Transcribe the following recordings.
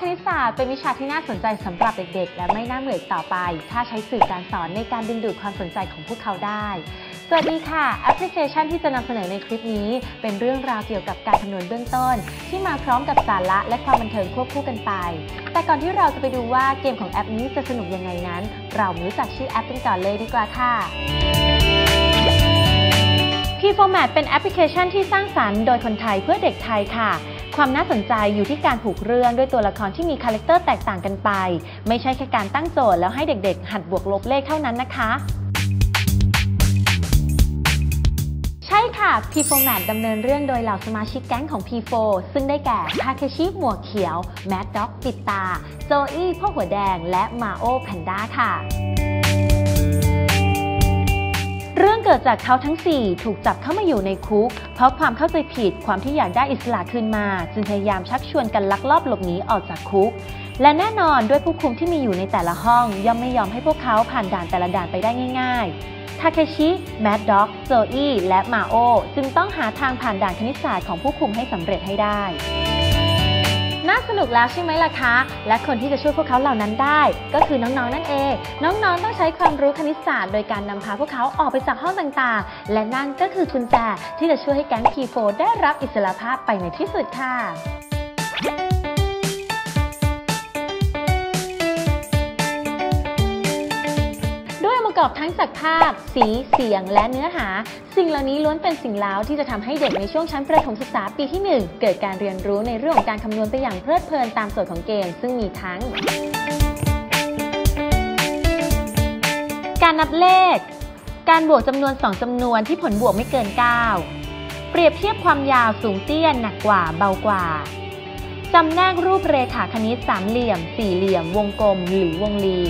คณิตศาสตร์เป็นวิชาที่น่าสนใจสำหรับเด็กๆ และไม่น่าเบื่อต่อไป ถ้าใช้สื่อการสอนในการดึงดูดความสนใจของพวกเขาได้ สวัสดีค่ะ แอปพลิเคชันที่จะนำเสนอในคลิปนี้ เป็นเรื่องราวเกี่ยวกับการคำนวณเบื้องต้น ที่มาพร้อมกับสาระและความบันเทิงควบคู่กันไป แต่ก่อนที่เราจะไปดูว่าเกมของแอปนี้จะสนุกยังไงนั้น เรารู้จักชื่อแอปกันก่อนเลยดีกว่าค่ะ P4 Math เป็นแอปพลิเคชันที่สร้างสรรค์โดยคนไทยเพื่อเด็กไทยค่ะ ความน่าสนใจอยู่ที่การผูกเรื่องด้วยตัวละครที่มีคาแรคเตอร์แตกต่างกันไป ไม่ใช่แค่การตั้งโจทย์แล้วให้เด็กๆ หัดบวกลบเลขเท่านั้นนะคะใช่ค่ะ P4 Math ดำเนินเรื่องโดยเหล่าสมาชิกแก๊งของ P4 ซึ่งได้แก่ทาเคชิหมวกเขียว แมดด็อกปิดตา โจอี้พวกหัวแดง และมาโอแพนด้าค่ะ เนื่องจากเขาทั้ง 4 ถูกจับเข้ามาอยู่ในคุก เพราะความเข้าใจผิดความที่อยากได้อิสระคืนมา จึงพยายามชักชวนกันลักลอบหลบหนีออกจากคุก และแน่นอนด้วยผู้คุมที่มีอยู่ในแต่ละห้อง ย่อมไม่ยอมให้พวกเขาผ่านด่านแต่ละด่านไปได้ง่ายๆ ทาเคชิ แมดด็อก โจอี้ และมาโอ จึงต้องหาทางผ่านด่านคณิตศาสตร์ของผู้คุมให้สำเร็จให้ได้ น่าสนุกแล้วใช่ไหมล่ะคะ และคนที่จะช่วยพวกเขาเหล่านั้นได้ ก็คือน้องๆนั่นเอง น้องๆต้องใช้ความรู้คณิตศาสตร์ โดยการนำพาพวกเขาออกไปจากห้องต่างๆ และนั่นก็คือกุญแจที่จะช่วยให้แก๊ง P4 ได้รับอิสรภาพไปในที่สุดค่ะ องค์ประกอบทั้งจากภาพ สี เสียง และเนื้อหา สิ่งเหล่านี้ล้วนเป็นสิ่งแล้วที่จะทำให้เด็กในช่วงชั้นประถมศึกษาปีที่ 1 เกิดการเรียนรู้ในเรื่องของการคำนวณไปอย่างเพลิดเพลินตามโจทย์ของเกม ซึ่งมีทั้ง การนับเลข การบวกจำนวน 2จำนวนที่ผลบวกไม่เกิน 9 เปรียบเทียบความยาวสูงเตี้ยหนักกว่าเบากว่าจำแนกรูปเรขาคณิตสามเหลี่ยม สี่เหลี่ยม วงกลม หรือวงรี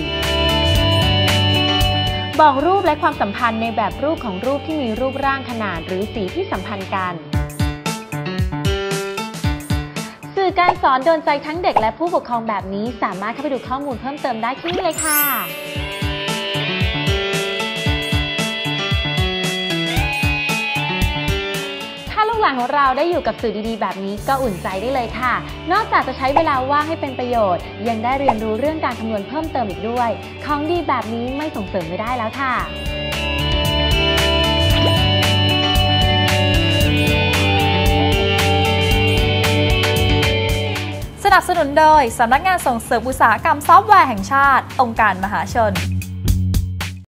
บอกรูปและความสัมพันธ์ในแบบรูปของรูปที่มีรูปร่างขนาดหรือสีที่สัมพันธ์กัน สื่อการสอนโดนใจทั้งเด็กและผู้ปกครองแบบนี้ สามารถเข้าไปดูข้อมูลเพิ่มเติมได้ที่นี่เลยค่ะ ลูกหลานของเราได้อยู่กับสื่อดีๆ แบบนี้ก็อุ่นใจได้เลยค่ะ นอกจากจะใช้เวลาว่างให้เป็นประโยชน์ ยังได้เรียนรู้เรื่องการคำนวณเพิ่มเติมอีกด้วย ของดีแบบนี้ไม่ส่งเสริมไม่ได้แล้วค่ะสนับสนุนโดย สำนักงานส่งเสริมอุตสาหกรรมซอฟต์แวร์แห่งชาติ องค์การมหาชน